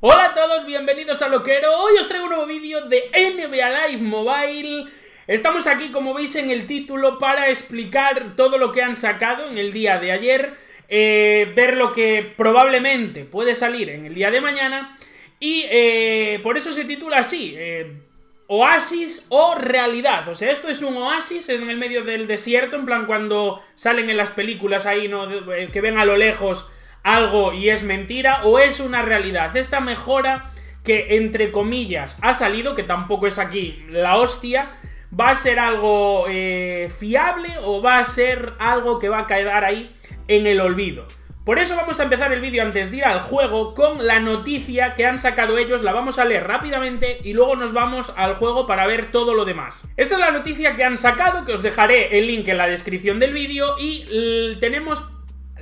Hola a todos, bienvenidos a Loquero. Hoy os traigo un nuevo vídeo de NBA Live Mobile. Estamos aquí, como veis en el título, para explicar todo lo que han sacado en el día de ayer, eh, ver lo que probablemente puede salir en el día de mañana y eh, por eso se titula así, eh, Oasis o realidad. O sea, esto es un oasis en el medio del desierto, en plan cuando salen en las películas ahí, ¿no? que ven a lo lejos algo y es mentira o es una realidad. Esta mejora que entre comillas ha salido, que tampoco es aquí la hostia, va a ser algo eh, fiable o va a ser algo que va a quedar ahí en el olvido. Por eso vamos a empezar el vídeo antes de ir al juego con la noticia que han sacado ellos, la vamos a leer rápidamente y luego nos vamos al juego para ver todo lo demás. Esta es la noticia que han sacado, que os dejaré el link en la descripción del vídeo y tenemos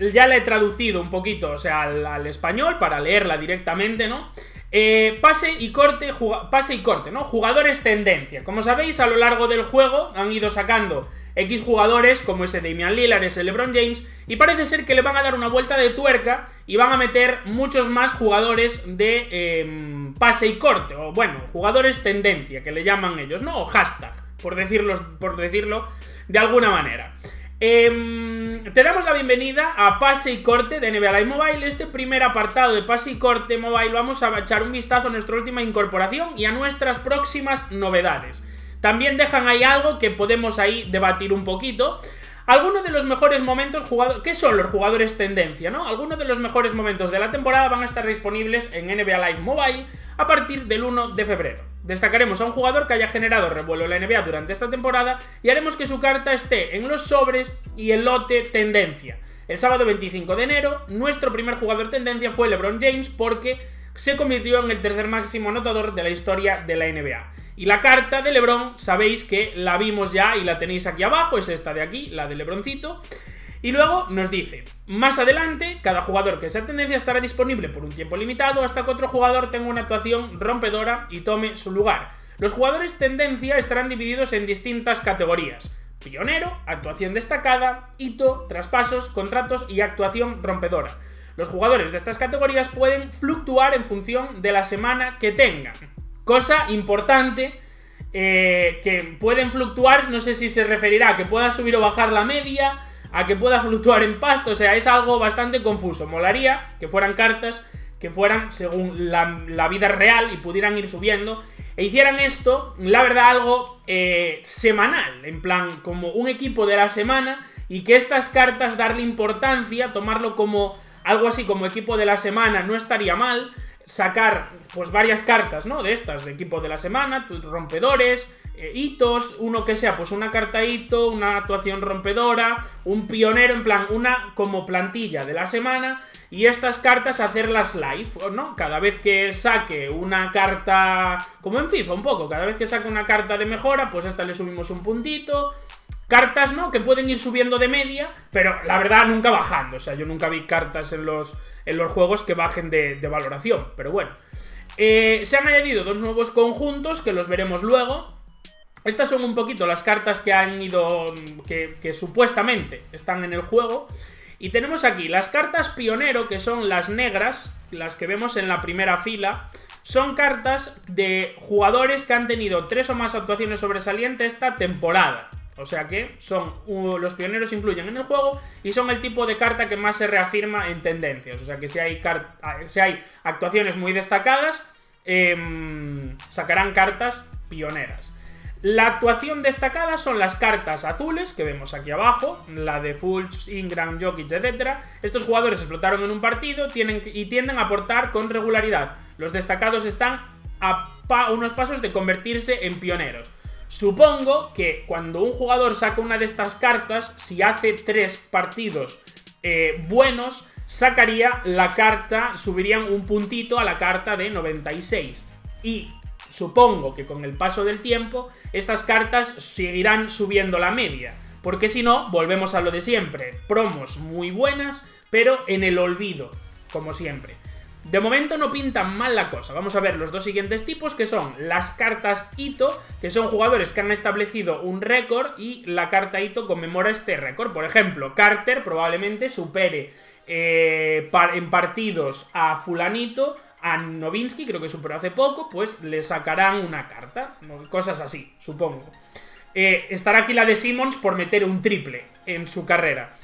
ya la he traducido un poquito, o sea, al, español para leerla directamente, ¿no? Eh, pase y corte, pase y corte, ¿no? Jugadores tendencia. Como sabéis, a lo largo del juego han ido sacando X jugadores, como ese Damian Lillard, ese LeBron James, y parece ser que le van a dar una vuelta de tuerca y van a meter muchos más jugadores de em, pase y corte, o bueno, jugadores tendencia, que le llaman ellos, ¿no? O hashtag, por decirlo, por decirlo de alguna manera. Eh, te damos la bienvenida a Pase y Corte de NBA Live Mobile. Este primer apartado de Pase y Corte Mobile vamos a echar un vistazo a nuestra última incorporación y a nuestras próximas novedades. También dejan ahí algo que podemos ahí debatir un poquito. Algunos de los mejores momentos jugadores... ¿Qué son los jugadores tendencia, no? Algunos de los mejores momentos de la temporada van a estar disponibles en NBA Live Mobile a partir del 1 de febrero. Destacaremos a un jugador que haya generado revuelo en la NBA durante esta temporada y haremos que su carta esté en los sobres y el lote tendencia. El sábado 25 de enero, nuestro primer jugador tendencia fue LeBron James porque se convirtió en el tercer máximo anotador de la historia de la NBA. Y la carta de Lebron, sabéis que la vimos ya y la tenéis aquí abajo, es esta de aquí, la de Lebroncito. Y luego nos dice, más adelante, cada jugador que sea tendencia estará disponible por un tiempo limitado hasta que otro jugador tenga una actuación rompedora y tome su lugar. Los jugadores tendencia estarán divididos en distintas categorías. Pionero, actuación destacada, hito, traspasos, contratos y actuación rompedora. Los jugadores de estas categorías pueden fluctuar en función de la semana que tengan. Cosa importante eh, que pueden fluctuar, no sé si se referirá a que pueda subir o bajar la media, a que pueda fluctuar en pasto, o sea, es algo bastante confuso. Molaría que fueran cartas que fueran según la, vida real y pudieran ir subiendo e hicieran esto, la verdad, algo eh, semanal, en plan, como un equipo de la semana y que estas cartas darle importancia, tomarlo como algo así como equipo de la semana no estaría mal, sacar pues varias cartas, ¿no? De estas, de equipo de la semana, rompedores, eh, hitos, uno que sea pues una carta hito, una actuación rompedora, un pionero, en plan, una como plantilla de la semana y estas cartas hacerlas live, ¿no? Cada vez que saque una carta, como en FIFA un poco, cada vez que saque una carta de mejora, pues a esta le subimos un puntito, Cartas, ¿no? Que pueden ir subiendo de media, pero la verdad nunca bajando. O sea, yo nunca vi cartas en los, en los juegos que bajen de, valoración. Pero bueno. Eh, se han añadido dos nuevos conjuntos que los veremos luego. Estas son un poquito las cartas que han ido. Que, que, supuestamente están en el juego. Y tenemos aquí las cartas pionero, que son las negras, las que vemos en la primera fila. Son cartas de jugadores que han tenido tres o más actuaciones sobresalientes esta temporada. O sea que son los pioneros influyen en el juego y son el tipo de carta que más se reafirma en tendencias. O sea que si hay, ah, si hay actuaciones muy destacadas, em, sacarán cartas pioneras. La actuación destacada son las cartas azules que vemos aquí abajo, la de Fulch, Ingram, Jokic, etc. Estos jugadores explotaron en un partido tienen, y tienden a aportar con regularidad. Los destacados están a unos pasos de convertirse en pioneros. Supongo que cuando un jugador saca una de estas cartas, si hace tres partidos eh, buenos, sacaría la carta, subirían un puntito a la carta de 96. Y supongo que con el paso del tiempo, estas cartas seguirán subiendo la media. Porque si no, volvemos a lo de siempre. Promos muy buenas, pero en el olvido, como siempre. De momento no pintan mal la cosa. Vamos a ver los dos siguientes tipos, que son las cartas Ito, que son jugadores que han establecido un récord y la carta Ito conmemora este récord. Por ejemplo, Carter probablemente supere eh, en partidos a fulanito a Novinsky, creo que superó hace poco, pues le sacarán una carta. Cosas así, supongo. Eh, estará aquí la de Simmons por meter un triple en su carrera.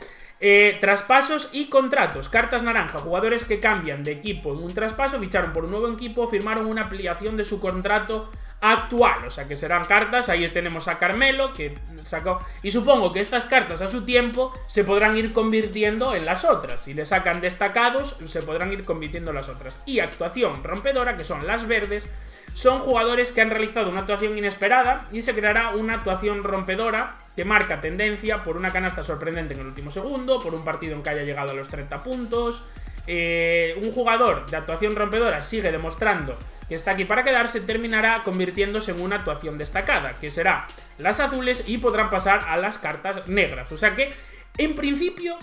Eh, traspasos y contratos. Cartas naranja. Jugadores que cambian de equipo en un traspaso, ficharon por un nuevo equipo, firmaron una ampliación de su contrato actual. O sea que serán cartas. Ahí tenemos a Carmelo, que sacó. Y supongo que estas cartas a su tiempo se podrán ir convirtiendo en las otras. Si le sacan destacados, se podrán ir convirtiendo en las otras. Y actuación rompedora, que son las verdes. Son jugadores que han realizado una actuación inesperada y se creará una actuación rompedora que marca tendencia por una canasta sorprendente en el último segundo, por un partido en que haya llegado a los 30 puntos. Eh, un jugador de actuación rompedora sigue demostrando que está aquí para quedarse, terminará convirtiéndose en una actuación destacada, que será las azules y podrán pasar a las cartas negras. O sea que, en principio,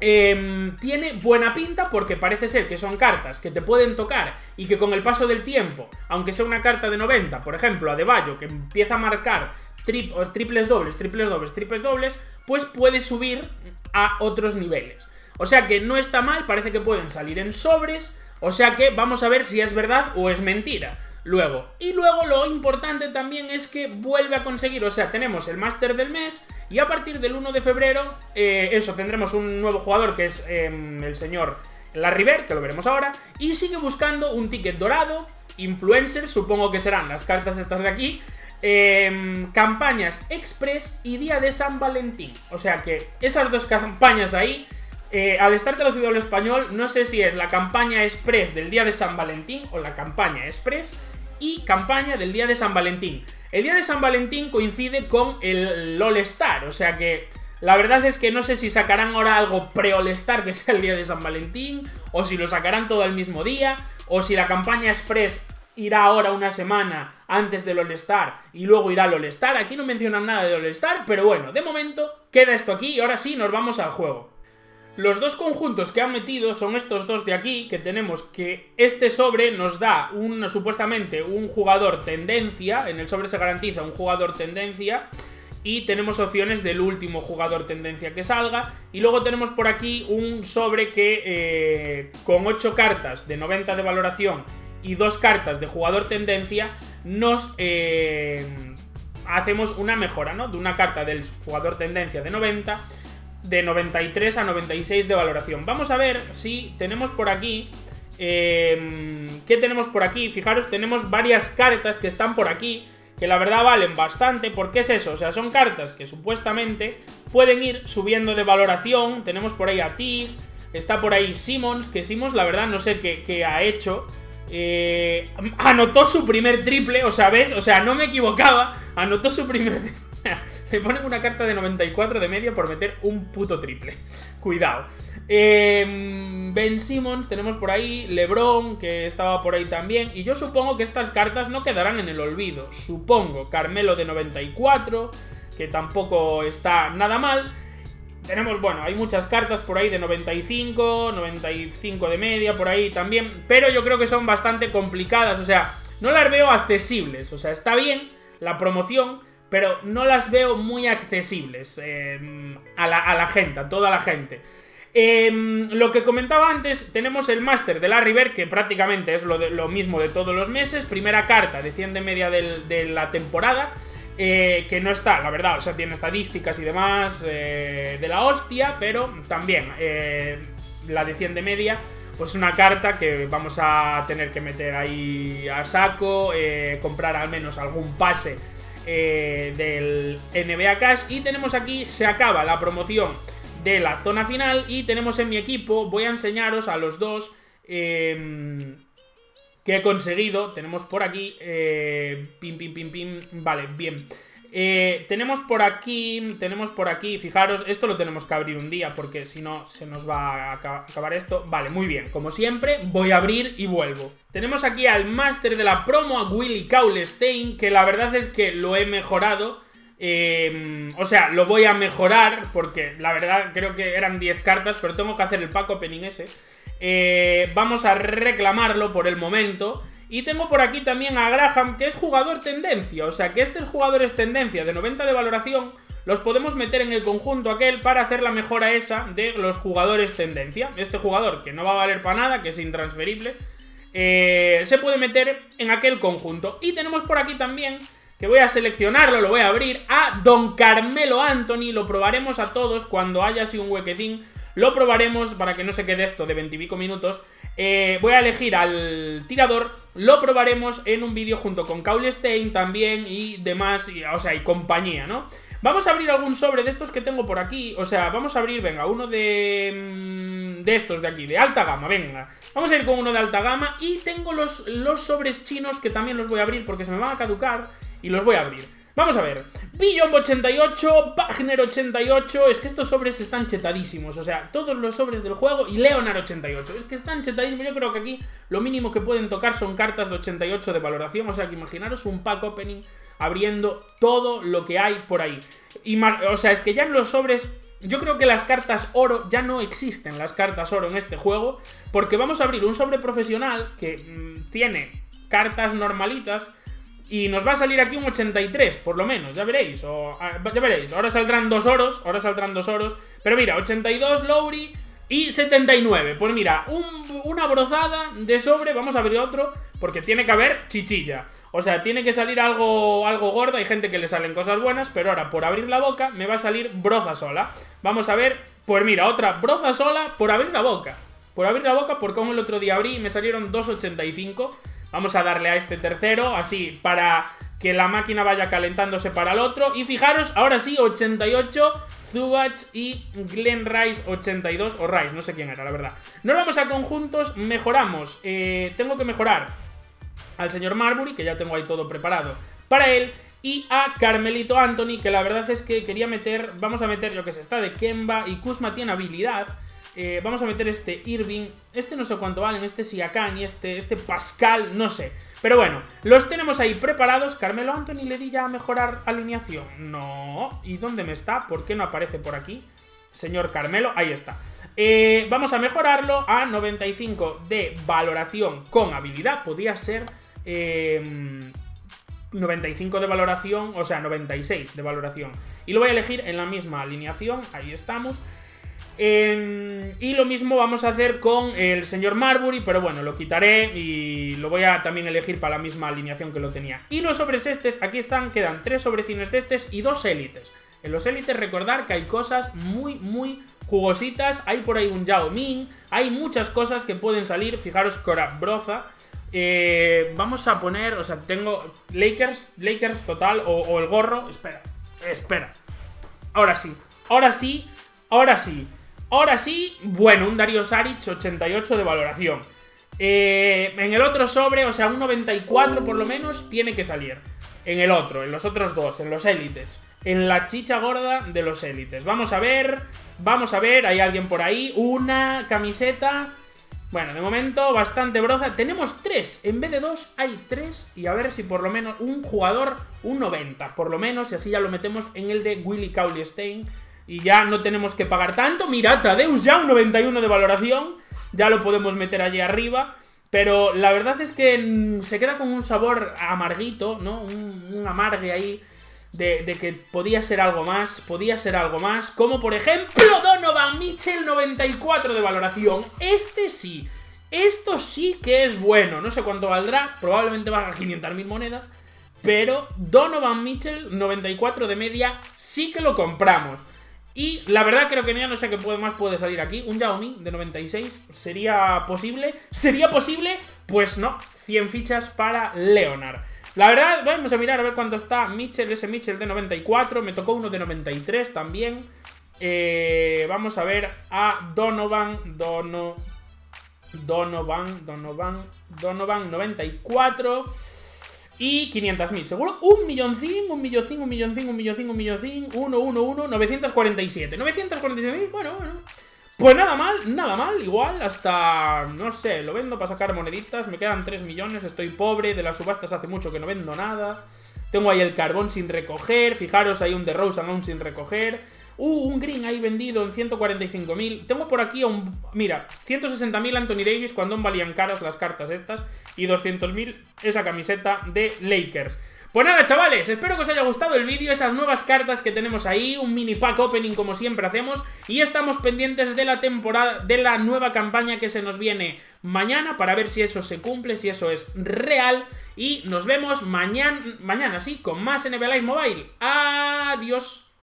em, tiene buena pinta porque parece ser que son cartas que te pueden tocar y que con el paso del tiempo, aunque sea una carta de 90, por ejemplo, a De Bayo, que empieza a marcar triples dobles, triples dobles, triples dobles, pues puede subir a otros niveles. O sea que no está mal, parece que pueden salir en sobres o sea que vamos a ver si es verdad o es mentira. Luego, y luego lo importante también es que vuelve a conseguir, o sea, tenemos el máster del mes y a partir del 1 de febrero, eh, eso, tendremos un nuevo jugador que es em, el señor Larry Bird, que lo veremos ahora, y sigue buscando un ticket dorado, influencers, supongo que serán las cartas estas de aquí, em, campañas express y día de San Valentín. O sea que esas dos campañas ahí eh, al estar traducido al español, no sé si es la campaña express del día de San Valentín o la campaña express y campaña del día de San Valentín. El día de San Valentín coincide con el All Star, o sea que la verdad es que no sé si sacarán ahora algo pre-All Star que sea el día de San Valentín, o si lo sacarán todo el mismo día, o si la campaña express irá ahora una semana antes del All Star y luego irá al All Star. Aquí no mencionan nada de All Star, pero bueno, de momento queda esto aquí y ahora sí nos vamos al juego. Los dos conjuntos que han metido son estos dos de aquí, que tenemos que este sobre nos da un, supuestamente un jugador tendencia, en el sobre se garantiza un jugador tendencia, y tenemos opciones del último jugador tendencia que salga, y luego tenemos por aquí un sobre que eh, con 8 cartas de 90 de valoración y 2 cartas de jugador tendencia, nos... Eh, hacemos una mejora, ¿no? De una carta del jugador tendencia de 90 de 93 a 96 de valoración. Vamos a ver si tenemos por aquí... Em, ¿Qué tenemos por aquí? Fijaros, tenemos varias cartas que están por aquí que la verdad valen bastante. ¿Por qué es eso? O sea, son cartas que supuestamente pueden ir subiendo de valoración. Tenemos por ahí a Tig, está por ahí Simmons, que Simmons la verdad no sé qué, ha hecho. Eh, anotó su primer triple, o sea, ¿ves? O sea, no me equivocaba, anotó su primer triple. Le ponen una carta de 94 de media por meter un puto triple. Cuidado. Em, ben Simmons tenemos por ahí, Lebron, que estaba por ahí también. Y yo supongo que estas cartas no quedarán en el olvido. Supongo. Carmelo de 94, que tampoco está nada mal. Tenemos, bueno, hay muchas cartas por ahí de 95, 95 de media, por ahí también. Pero yo creo que son bastante complicadas. O sea, no las veo accesibles. O sea, está bien la promoción pero no las veo muy accesibles em, a, la, gente, a toda la gente. Em, lo que comentaba antes, tenemos el máster de la River, que prácticamente es lo, lo, mismo de todos los meses. Primera carta de 100 de media de la temporada, eh, que no está, la verdad, o sea, tiene estadísticas y demás eh, de la hostia, pero también eh, la de 100 de media, pues una carta que vamos a tener que meter ahí a saco, comprar al menos algún pase eh, del NBA Cash. Y tenemos aquí, se acaba la promoción de la zona final. Y tenemos en mi equipo, voy a enseñaros a los dos em, que he conseguido. Tenemos por aquí, eh, pim, pim, pim, pim, vale, bien. Eh, tenemos por aquí, tenemos por aquí, fijaros, esto lo tenemos que abrir un día porque si no se nos va a acabar esto. Vale, muy bien, como siempre, voy a abrir y vuelvo. Tenemos aquí al máster de la promo, a Willy Kaulstein, que la verdad es que lo he mejorado. Eh, o sea, lo voy a mejorar porque la verdad creo que eran 10 cartas, pero tengo que hacer el pack opening ese. Eh, vamos a reclamarlo por el momento. Y tengo por aquí también a Graham, que es jugador tendencia. O sea, que este jugador es tendencia de 90 de valoración. Los podemos meter en el conjunto aquel para hacer la mejora esa de los jugadores tendencia. Este jugador que no va a valer para nada, que es intransferible. eh, se puede meter en aquel conjunto. Y tenemos por aquí también, que voy a seleccionarlo, lo voy a abrir, a Don Carmelo Anthony. Lo probaremos a todos cuando haya así un huequecín. Lo probaremos para que no se quede esto de 20 y pico minutos. Eh, voy a elegir al tirador, lo probaremos en un vídeo junto con Stein también y demás, o sea, y compañía, ¿no? Vamos a abrir algún sobre de estos que tengo por aquí, o sea, vamos a abrir, venga, uno de, mm, de estos de aquí, de alta gama, venga. Vamos a ir con uno de alta gama y tengo los, los sobres chinos que también los voy a abrir porque se me van a caducar y los voy a abrir. Vamos a ver. Billon 88, Wagner 88. Es que estos sobres están chetadísimos. O sea, todos los sobres del juego y Leonard 88. Es que están chetadísimos. Yo creo que aquí lo mínimo que pueden tocar son cartas de 88 de valoración. O sea, que imaginaros un pack opening abriendo todo lo que hay por ahí. o sea, es que ya en los sobres yo creo que las cartas oro ya no existen, las cartas oro en este juego, porque vamos a abrir un sobre profesional que mm, tiene cartas normalitas y nos va a salir aquí un 83, por lo menos, ya veréis. O, ah, ya veréis, ahora saldrán dos oros, ahora saldrán dos oros. Pero mira, 82 Lowry y 79. Pues mira, una brozada de sobre, vamos a abrir otro, porque tiene que haber chichilla. O sea, tiene que salir algo, algo gordo, hay gente que le salen cosas buenas, pero ahora por abrir la boca me va a salir broza sola. Vamos a ver, pues mira, otra broza sola por abrir la boca. Por abrir la boca, porque como el otro día abrí y me salieron 2,85. Vamos a darle a este tercero, así, para que la máquina vaya calentándose para el otro. Y fijaros, ahora sí, 88, Zubach y Glen Rice 82, o Rice, no sé quién era, la verdad. Nos vamos a conjuntos, mejoramos. Eh, tengo que mejorar al señor Marbury, que ya tengo ahí todo preparado para él. Y a Carmelito Anthony, que la verdad es que quería meter, vamos a meter, yo que sé, está de Kemba y Kuzma tiene habilidad. Eh, vamos a meter este Irving. Este no sé cuánto valen, este Siakam y este, este Pascal, no sé. Pero bueno, los tenemos ahí preparados. Carmelo Anthony le di ya a mejorar alineación. No. ¿Y dónde me está? ¿Por qué no aparece por aquí? Señor Carmelo, ahí está. Eh, vamos a mejorarlo a 95 de valoración con habilidad. Podría ser 95 eh, de valoración, o sea, 96 de valoración. Y lo voy a elegir en la misma alineación. Ahí estamos. Em, y lo mismo vamos a hacer con el señor Marbury, pero bueno, lo quitaré y lo voy a también elegir para la misma alineación que lo tenía. Y los sobres estes, aquí están, quedan tres sobrecines de estes y dos élites. En los élites recordar que hay cosas muy, muy jugositas. Hay por ahí un Yao Ming, hay muchas cosas que pueden salir. Fijaros, Cora Broza. Eh, vamos a poner, o sea, tengo Lakers, Lakers total o, o el gorro. Espera, espera. Ahora sí, ahora sí, ahora sí. Ahora sí, bueno, un Darío Saric 88 de valoración. Eh, en el otro sobre, o sea, un 94 por lo menos, tiene que salir. En el otro, en los otros dos, en los élites. En la chicha gorda de los élites. Vamos a ver, vamos a ver, hay alguien por ahí. Una camiseta. Bueno, de momento bastante broza. Tenemos tres, en vez de dos hay tres. Y a ver si por lo menos un jugador, un 90, por lo menos. Y así ya lo metemos en el de Willy Cauley Stein y ya no tenemos que pagar tanto. Mira, Tadeus ya un 91 de valoración, ya lo podemos meter allí arriba. Pero la verdad es que mm, se queda con un sabor amarguito, ¿no? Un, amargue ahí de, de, que podía ser algo más, podía ser algo más. Como por ejemplo Donovan Mitchell 94 de valoración. Este sí, esto sí que es bueno. No sé cuánto valdrá, probablemente valga 500.000 monedas. Pero Donovan Mitchell 94 de media sí que lo compramos. Y la verdad creo que ya no sé qué más puede salir aquí. Un Xiaomi de 96. ¿Sería posible? ¿Sería posible? Pues no. 100 fichas para Leonard. La verdad, vamos a mirar a ver cuánto está Mitchell, ese Mitchell de 94. Me tocó uno de 93 también. Eh, vamos a ver a Donovan. Dono, Donovan, Donovan, Donovan 94. Y 500.000, seguro. Un millón cien, un millón cien, un millón cien, un millón cien, un millón cien, uno, uno, uno, 947. 947.000, bueno, bueno. Pues nada mal, nada mal, igual, hasta, no sé, lo vendo para sacar moneditas, me quedan 3 millones, estoy pobre, de las subastas hace mucho que no vendo nada, tengo ahí el carbón sin recoger, fijaros, hay un de Rose aún sin recoger, Uh, un green ahí vendido en 145.000. Tengo por aquí un... Mira, 160.000 Anthony Davis cuando valían caras las cartas estas. Y 200.000 esa camiseta de Lakers. Pues nada, chavales, espero que os haya gustado el vídeo, esas nuevas cartas que tenemos ahí, un mini pack opening como siempre hacemos, y estamos pendientes de la temporada, de la nueva campaña que se nos viene mañana para ver si eso se cumple, si eso es real, y nos vemos mañana, mañana sí, con más NBA Live Mobile. Adiós.